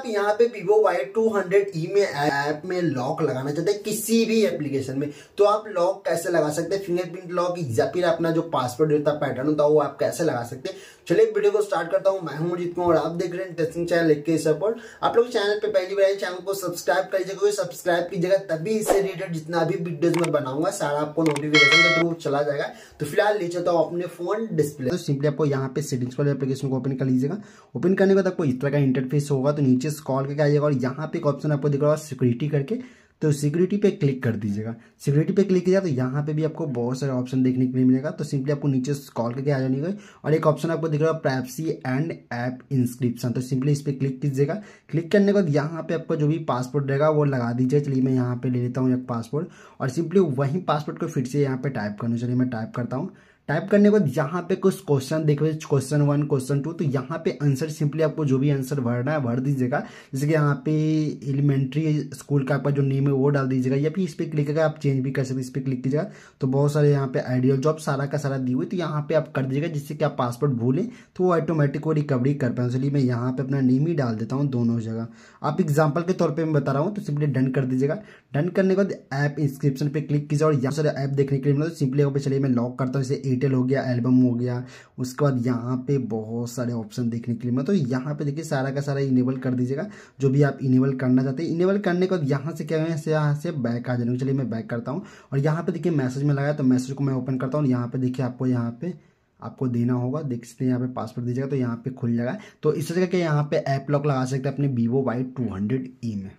आप यहाँ पे vivo y two hundred E में ऐप में लॉक लगाना चाहते हैं किसी भी एप्लीकेशन में तो आप लॉक कैसे लगा सकते हैं? फिंगरप्रिंट लॉक या फिर अपना जो पासवर्ड होता है पैटर्न होता है वो आप कैसे लगा सकते हैं? चलिए वीडियो को स्टार्ट करता हूँ। मैं हूँ जीत और आप देख रहे हैं टेस्टिंग चैनल लेके सपोर्ट आप लोग चैनल पे पहली बार चैनल को सब्सक्राइब करिएगा सब्सक्राइब कीजिएगा, तभी इससे रिलेटेड जितना भी वीडियोज़ में बनाऊँगा, सारा आपको नोटिफिकेशन के थ्रू चला जाएगा। तो फ़िलहाल ले चलता हूँ अपने फ़ोन डिस्प्ले तो सिंपली आपको यहाँ पे सेटिंग्स वाले एप्लीकेशन को ओपन कर लीजिएगा। ओपन करने के बाद आपको इस तरह का इंटरफेस होगा तो नीचे स्कॉल करके आइएगा और यहाँ पे एक ऑप्शन आपको दिख रहा होगा सिक्योरिटी करके तो सिक्योरिटी पे क्लिक कर दीजिएगा। सिक्योरिटी पे क्लिक किया तो यहाँ पे भी आपको बहुत सारे ऑप्शन देखने के लिए मिलेगा। तो सिंपली आपको नीचे कॉल करके आ जाने और एक ऑप्शन आपको दिख रहा है प्राइवेसी एंड ऐप इंस्क्रिप्शन तो सिंपली इस पर क्लिक कीजिएगा। क्लिक करने के बाद यहाँ पे आपको जो भी पासपोर्ट रहेगा वो लगा दीजिए। चलिए मैं यहाँ पे ले लेता हूँ एक पासपोर्ट और सिंपली वही पासपोर्ट को फिर से यहाँ पे टाइप करना चलिए। मैं टाइप करता हूँ। टाइप करने के बाद यहाँ पे कुछ क्वेश्चन देख रहे क्वेश्चन वन क्वेश्चन टू तो यहाँ पे आंसर सिंपली आपको जो भी आंसर भरना है भर दीजिएगा जैसे कि यहाँ पे एलिमेंट्री स्कूल का आपका जो नेम है वो डाल दीजिएगा या फिर इस पर क्लिक करके आप चेंज भी कर सकते इस पर क्लिक कीजिएगा तो बहुत सारे यहाँ पे आइडियल जॉब सारा का सारा दी हुई तो यहाँ पे आप कर दीजिएगा जिससे कि आप पासपोर्ट भूलें तो वो ऑटोमेटिक वो रिकवरी कर पाए चलिए मैं यहाँ पे अपना नेम ही डाल देता हूँ दोनों जगह आप एग्ज़ाम्पल के तौर पर मैं बता रहा हूँ तो सिंपली डन कर दीजिएगा डन करने के बाद ऐप इंस्क्रिप्शन पर क्लिक कीजिए और यहाँ सारे ऐप देखने के लिए मतलब सिंपली यहाँ पे चलिए मैं लॉक करता हूँ जैसे एयरटेल हो गया एल्बम हो गया, उसके बाद यहाँ पे बहुत सारे ऑप्शन देखने के लिए। मतलब यहाँ पे देखिए सारा का सारा इनेबल कर दीजिएगा, जो भी आप इनेबल करना चाहते हैं। इनेबल करने के बाद यहाँ से क्या है, यहाँ से बैक आ जाने चलिए मैं बैक करता हूँ। और यहाँ पे देखिए मैसेज में लगाया तो मैसेज को मैं ओपन करता हूँ। यहाँ पे देखिए आपको, यहाँ पे आपको देना होगा। देख सकते हैं यहाँ पे पासवर्ड दीजिएगा तो यहाँ पे खुल जाएगा। तो इस तरह के यहाँ पे ऐप लॉक लगा सकते हैं अपने Vivo Y two hundred E में।